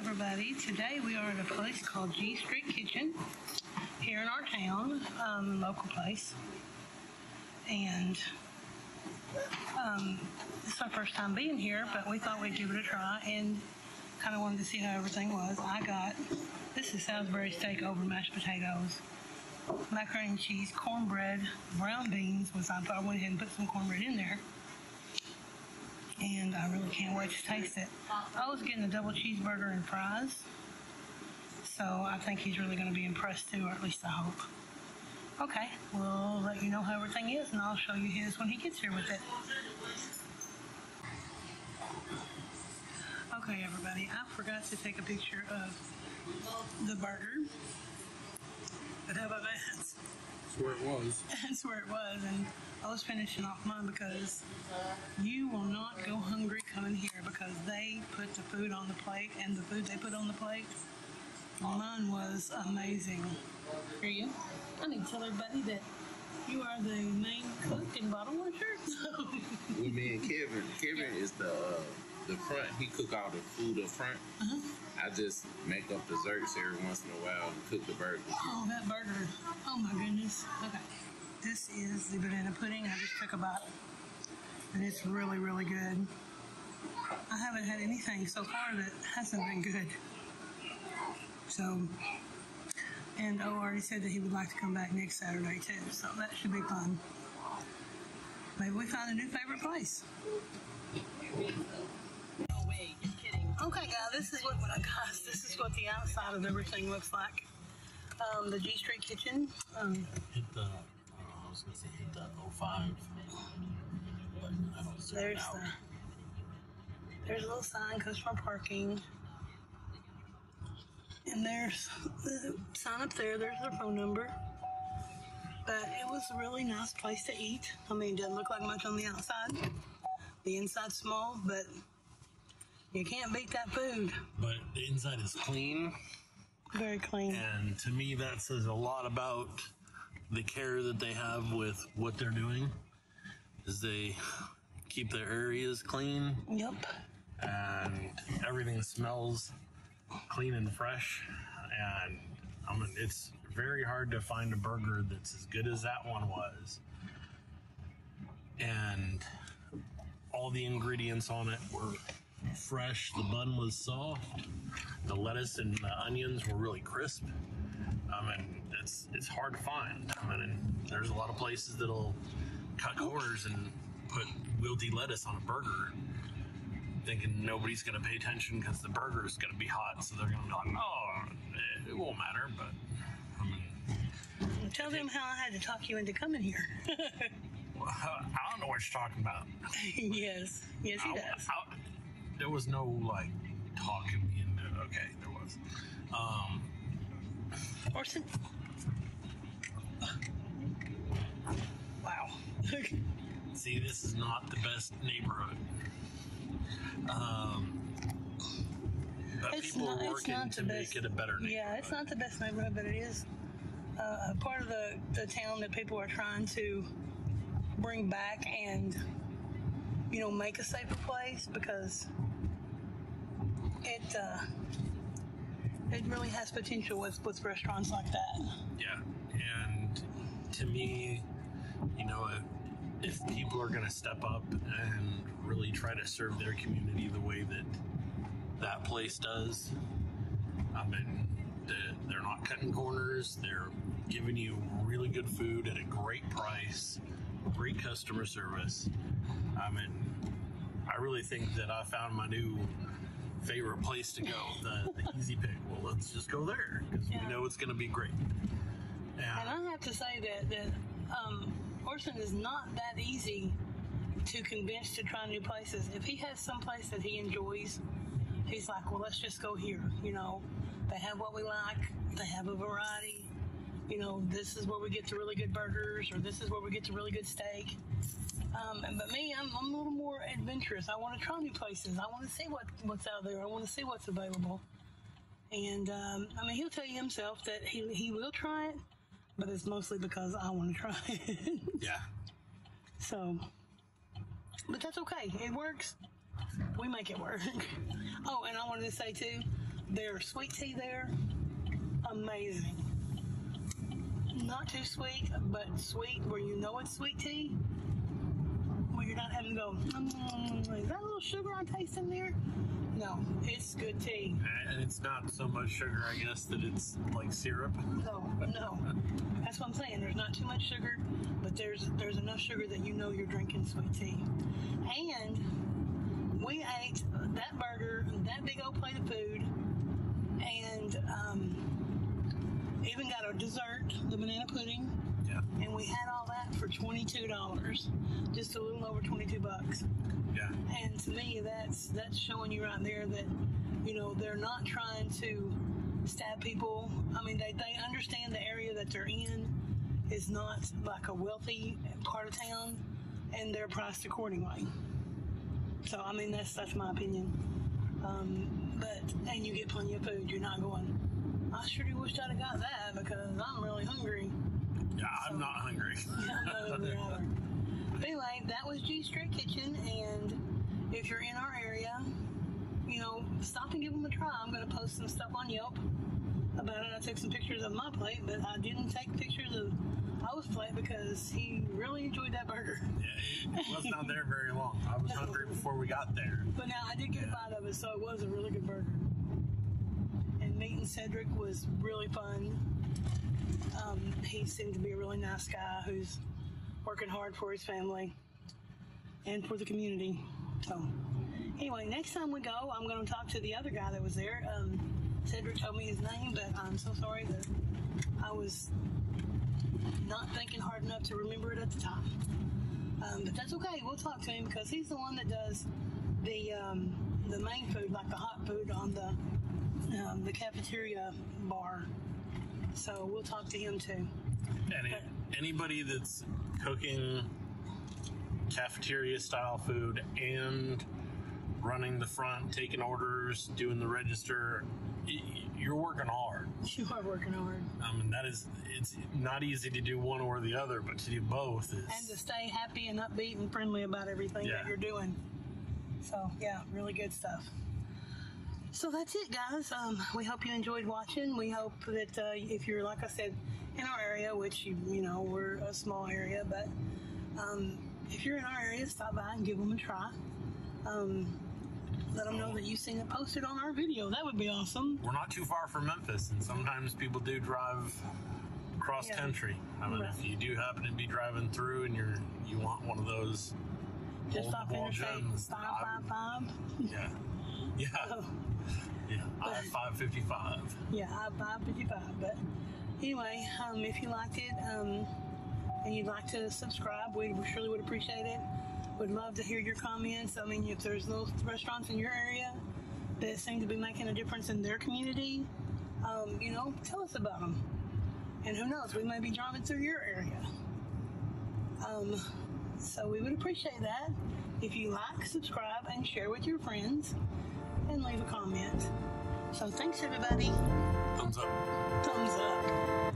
everybody. Today we are at a place called Gee Street Kitchen here in our town, um, local place. And um, is our first time being here, but we thought we'd give it a try and kind of wanted to see how everything was. I got this is Salisbury steak over mashed potatoes, macaroni and cheese, cornbread, brown beans, which I thought I went ahead and put some cornbread in there and I really can't wait to taste it. I was getting a double cheeseburger and fries, so I think he's really going to be impressed too, or at least I hope. Okay, we'll let you know how everything is, and I'll show you his when he gets here with it. Okay, everybody, I forgot to take a picture of the burger, but how about that? That's where it was. That's where it was, and I was finishing off mine because you will not go hungry coming here because they put the food on the plate, and the food they put on the plate, mine was amazing. Here you. I need to tell everybody that you are the main cook and bottle washer. So With me and Kevin. Kevin is the uh, the front. He cook all the food up front. Uh-huh. I just make up desserts every once in a while and cook the burgers. Oh, that burger. Oh my goodness. Okay. This is the banana pudding. I just took a bite. And it's really, really good. I haven't had anything so far that hasn't been good. So, and O already said that he would like to come back next Saturday too. So that should be fun. Maybe we find a new favorite place. Wait, just kidding. Okay, guys, this is what, what I got. This is what the outside of everything looks like. Um, the Gee Street Kitchen. Um, hit the, uh, I was gonna say hit the 05, but I don't see There's the there's a little sign customer parking. And there's the sign up there, there's their phone number. But it was a really nice place to eat. I mean, it doesn't look like much on the outside. The inside's small, but you can't beat that food. But the inside is clean, Very clean. and to me, that says a lot about the care that they have with what they're doing. Is they keep their areas clean Yep. and everything smells clean and fresh. And I mean, it's very hard to find a burger that's as good as that one was. And all the ingredients on it were fresh. The bun was soft. The lettuce and the onions were really crisp. I mean, it's it's hard to find. I mean, there's a lot of places that'll cut corners and put wilty lettuce on a burger thinking nobody's going to pay attention because the burger is going to be hot, so they're going to be like, "Oh, eh, it won't matter." But I mean, Tell them how I had to talk you into coming here. I don't know what you're talking about. yes. Yes, he I- does. I- there was no like talking me into. Okay, there was. Um, Orson? Wow. see, this is not the best neighborhood. Um, but It's people not- are it's working not to the make best- it a better neighborhood. Yeah, it's not the best neighborhood, but it is uh, a part of the, the town that people are trying to bring back and, you know, make a safer place because it uh, it really has potential with, with restaurants like that. Yeah, and to me, you know, if, people are going to step up and really try to serve their community the way that that place does, I mean, the- they're not cutting corners. They're giving you really good food at a great price, great customer service. I mean, I really think that I found my new favorite place to go, the, the Easy Pick. Well, let's just go there because Yeah. we know it's going to be great. And. I have to say that that um, Orson is not that easy to convince to try new places. If he has some place that he enjoys, he's like, well, let's just go here. You know, they have what we like. They have a variety. You know, this is where we get the really good burgers, or this is where we get the really good steak. Um, but me, I'm, I'm a little more adventurous. I want to try new places. I want to see what what's out there. I want to see what's available. And um, I mean, he'll tell you himself that he he will try it, but it's mostly because I want to try it. Yeah. so, but that's okay. It works. We make it work. oh, and I wanted to say too, Their sweet tea there, amazing. Not too sweet, but sweet where you know it's sweet tea. You're not having to go, mm, is that a little sugar I taste in there? No, it's good tea. And it's not so much sugar, I guess, that it's like syrup. No, no. That's what I'm saying. There's not too much sugar, but there's there's enough sugar that you know you're drinking sweet tea. And we ate that burger, that big old plate of food, and um, even got a dessert, the banana pudding, Yeah. and we had all for twenty two dollars, just a little over twenty two bucks. Yeah. And to me, that's that's showing you right there that you know they're not trying to stab people. I mean, they they understand the area that they're in is not like a wealthy part of town, and they're priced accordingly. So I mean, that's that's my opinion. Um, but and you get plenty of food. You're not going. I sure do wish I'd have got that because I'm really hungry. Yeah, I'm not hungry. Anyway, that was Gee Street Kitchen, and if you're in our area, you know, stop and give them a try. I'm going to post some stuff on Yelp about it. I took some pictures of my plate, but I didn't take pictures of O's plate because he really enjoyed that burger. Yeah, it was not there very long. I was hungry before we got there. But now I did get a bite of it, so it was a really good burger. And meeting Cedric was really fun. Um, he seemed to be a really nice guy who's working hard for his family and for the community. So, anyway, next time we go, I'm going to talk to the other guy that was there. Um, Cedric told me his name, but I'm so sorry that I was not thinking hard enough to remember it at the time. Um, but that's okay. We'll talk to him because he's the one that does the um, the main food, like the hot food on the um, the cafeteria bar. So we'll talk to him too. Any, anybody that's cooking cafeteria style food and running the front, taking orders, doing the register, you're working hard. You are working hard, I mean, that is, it's not easy to do one or the other, but to do both is. and to stay happy and upbeat and friendly about everything Yeah. that you're doing. So yeah, really good stuff. So that's it, guys. Um, we hope you enjoyed watching. We hope that uh, if you're, like I said, in our area, which you, you know we're a small area, but um, if you're in our area, stop by and give them a try. Um, let them know that you've seen it posted on our video. That would be awesome. we're not too far from Memphis, and sometimes people do drive cross Yeah. country. I mean, Right. if you do happen to be driving through and you're you want one of those Just old off Interstate gems, I 555. would- yeah, yeah, yeah. I five fifty five. yeah, I 555. But anyway, um, if you liked it um, and you'd like to subscribe, we surely would appreciate it. Would love to hear your comments. I mean, if there's those restaurants in your area that seem to be making a difference in their community, um, you know, tell us about them. And who knows, we may be driving through your area. Um, so we would appreciate that if you like, subscribe, and share with your friends, and leave a comment. So thanks, everybody. Thumbs up. Thumbs up.